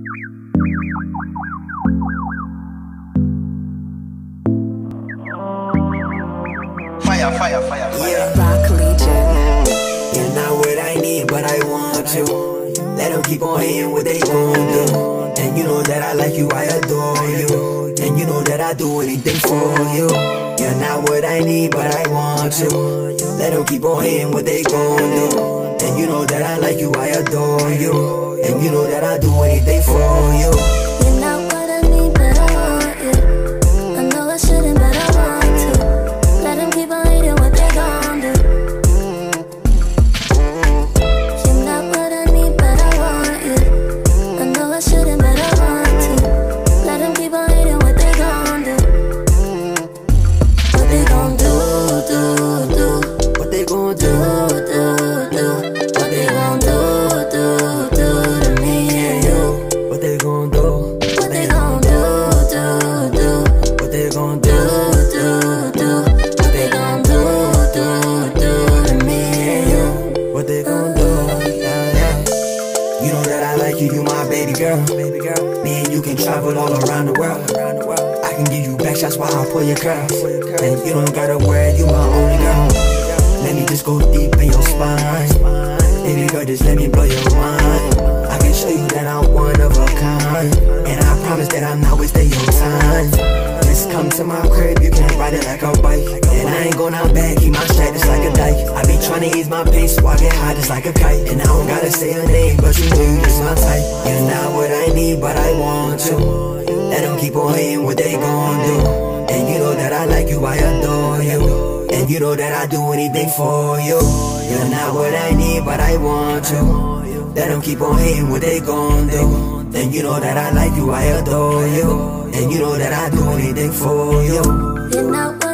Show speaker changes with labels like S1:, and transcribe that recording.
S1: Fire, fire, fire, fire.
S2: Yeah. Rock
S3: Legion. You're not what I need, but I want to. Let them keep on hating what they gon' do. And you know that I like you, I adore you. And you know that I do anything for you. You're not what I need, but I want to. Let them keep on hating what they gon' do. And you know that I like you, I adore you. And you know that I do anything for you. Travel all around the world. I can give you back shots while I pull your curls. And you don't gotta worry, you my only girl. Let me just go deep in your spine. Baby girl, just let me blow your mind. I can show you that I'm one of a kind. And I promise that I'm not wasting your time. Just come to my crib, you can ride it like a bike. And I ain't going out back, keep my strap just like a dike. To ease my pace get high just like a kite. And I don't gotta say a name, but you you just my type. You're not what I need, but I want you. Let them keep on hating what they gon' do. And you know that I like you, I adore you. And you know that I do anything for you. You're not what I need, but I want you. Let them keep on hating what they gon' do. And you know that I like you, I adore you. And you know that I do anything for you.
S2: You're not